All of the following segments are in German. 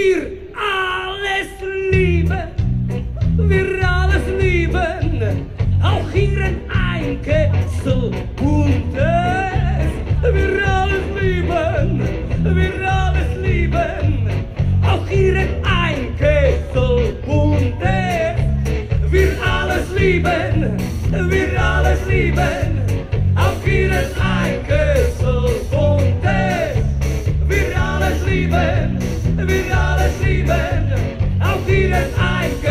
Wir alles lieben, wir alles lieben. Auch hier in Einkessel Buntes Wir alles lieben, wir alles lieben. Auch hier in Einkessel Buntes Wir alles lieben, wir alles lieben. Auch hier in Einkessel alles lieben Auch hier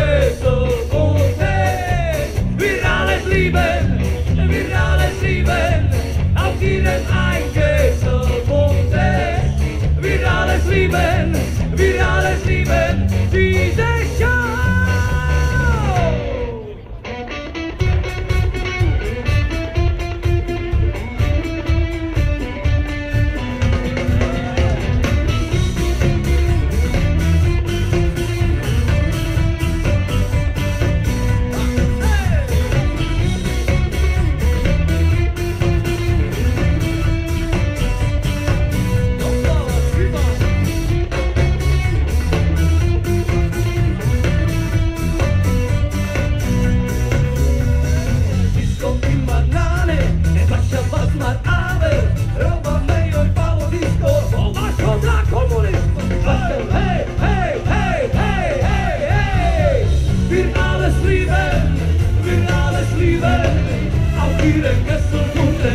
auch ihre Kesselkunde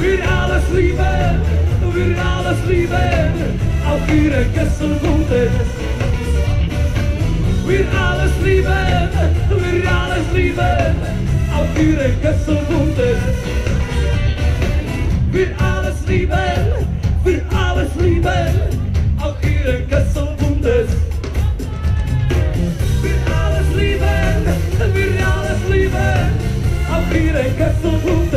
wir alles lieben wir alles lieben auch ihre Kesselkunde wir alles lieben, wir alles lieben, auch ihre Kesselwunde. Wir alles lieben, wir alles lieben, auch ihre Kesselwunde. Wir auch ihre